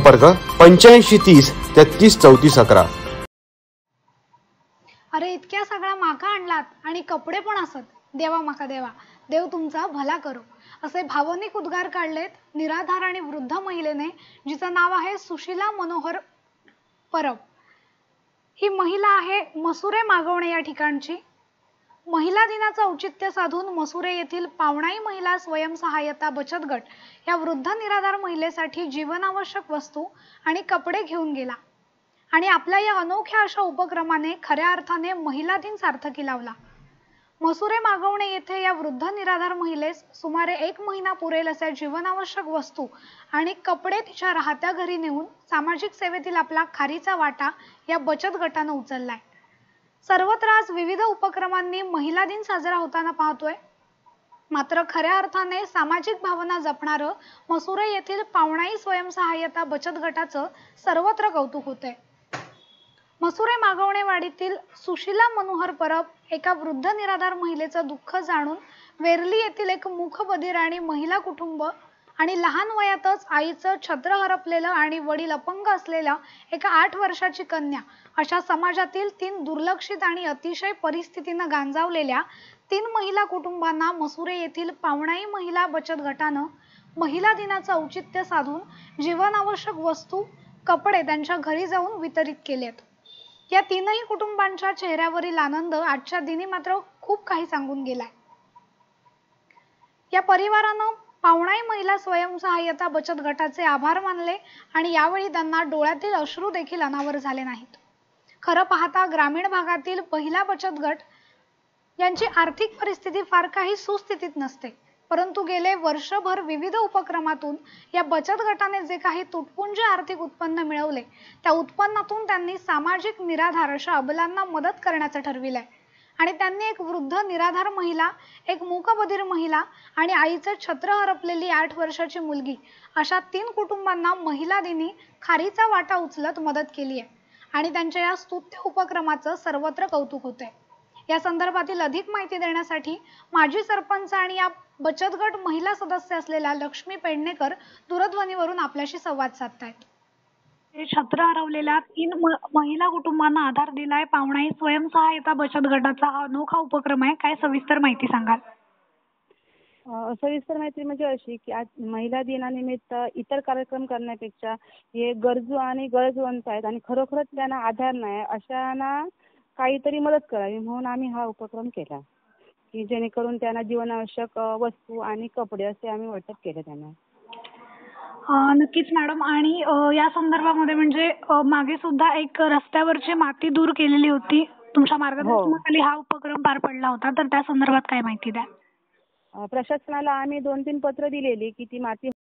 संपर्क पंच्याऐंशी तीस तेहतीस चौतीस अकरा. अरे इतक्या सगळ्या माका आणलात आणि कपडे पण असत. देवा माका देवा. देव तुमचा भला करो. असे भावनिक उद्गार काढलेत निराधार आणि वृद्ध महिलेने जिचं नाव आहे सुशीला मनोहर परब. ही महिला आहे मसुरे मागवणे या ठिकाणची. महिला दिनाचं औचित्य साधून मसुरे येथील पावणाई महिला स्वयंसहाय्यता बचत गट या वृद्ध निराधार महिलेसाठी जीवनावश्यक वस्तू आणि कपडे घेऊन गेला. आणि आपल्या या अनोख्या अशा उपक्रमाने खऱ्या अर्थाने महिला दिन सार्थकी लावला. मसुरे मागवणे येथे या वृद्ध निराधार महिलेस सुमारे एक महिना पुरेल अशा जीवनावश्यक वस्तू आणि कपडे तिच्या राहत्या घरी नेऊन सामाजिक सेवेतील आपला खारीचा वाटा या बचत गटानं उचललाय. सर्वत्र आज विविध उपक्रमांनी महिला दिन साजरा होताना पाहतोय. मात्र खऱ्या अर्थाने सामाजिक भावना जपणारं मसुरे येथील पावणाई स्वयंसहाय्यता बचत गटाचं सर्वत्र कौतुक होतंय. मसुरे मागवणेवाडीतील सुशीला मनोहर परब एका वृद्ध निराधार महिलेचं दुःख जाणून वेरली येथील एक मूकबधीर आणि महिला कुटुंब आणि लहान वयातच आईचं छत्र हरपलेलं आणि वडील अपंग असलेल्या एका आठ वर्षाची कन्या अशा समाजातील तीन दुर्लक्षित आणि अतिशय परिस्थितीनं गांजावलेल्या तीन महिला कुटुंबांना मसुरे येथील पावणाई महिला बचत गटानं महिला दिनाचं औचित्य साधून जीवनावश्यक वस्तू कपडे त्यांच्या घरी जाऊन वितरित केलेत. या तीनही कुटुंबांच्या चेहऱ्यावरील आनंद आजच्या दिनी मात्र खूप काही सांगून गेलाय. या परिवारानं पावणाई महिला स्वयंसहाय्यता बचत गटाचे आभार मानले आणि यावेळी त्यांना डोळ्यातील अश्रू देखील अनावर झाले नाहीत. खरं पाहता ग्रामीण भागातील पहिला बचत गट यांची आर्थिक परिस्थिती फार काही सुस्थितीत नसते. परंतु गेले वर्षभर विविध उपक्रमातून या बचत गटाने जे काही तुटपुंजे आर्थिक उत्पन्न मिळवले त्या उत्पन्नातून त्यांनी सामाजिक निराधार अशा अबलांना मदत करण्याचं ठरविलंय. आणि त्यांनी एक वृद्ध निराधार महिला एक मूकबधीर महिला आणि आईचं छत्र हरपलेली आठ वर्षाची मुलगी अशा तीन कुटुंबांना महिला दिनी खारीचा वाटा उचलत मदत केली आहे. आणि त्यांच्या या स्तुत्य उपक्रमाचं सर्वत्र कौतुक होते या संदर्भातील अधिक माहिती देण्यासाठी माजी सरपंच आणि या बचत गट महिला सदस्य असलेल्या लक्ष्मी पेडणेकर दूरध्वनीवरून आपल्याशी संवाद साधतायत. छत्र हरवलेल्या तीन महिला कुटुंबांना आधार दिलाय. पाहुणा ही स्वयंसहाय्यता बचत गटाचा हा अनोखा उपक्रम आहे. काय सविस्तर माहिती सांगाल? सविस्तर माहिती म्हणजे अशी की आज महिला दिनानिमित्त इतर कार्यक्रम करण्यापेक्षा हे गरजू आणि गरजवंत आहेत आणि खरोखरच त्यांना आधार नाही अशांना काहीतरी मदत करावी म्हणून आम्ही हा उपक्रम केला. की जेणेकरून त्यांना जीवनावश्यक वस्तू आणि कपडे असे आम्ही वाटप केले त्यांना. नक्कीच मॅडम. आणि या संदर्भामध्ये म्हणजे मागे सुद्धा एक रस्त्यावरची माती दूर केलेली होती. तुमच्या मार्गदर्शनाखाली हा. उपक्रम पार पडला होता. तर त्या संदर्भात काय माहिती द्या प्रशासनाला आम्ही दोन तीन पत्र दिलेली की ती माती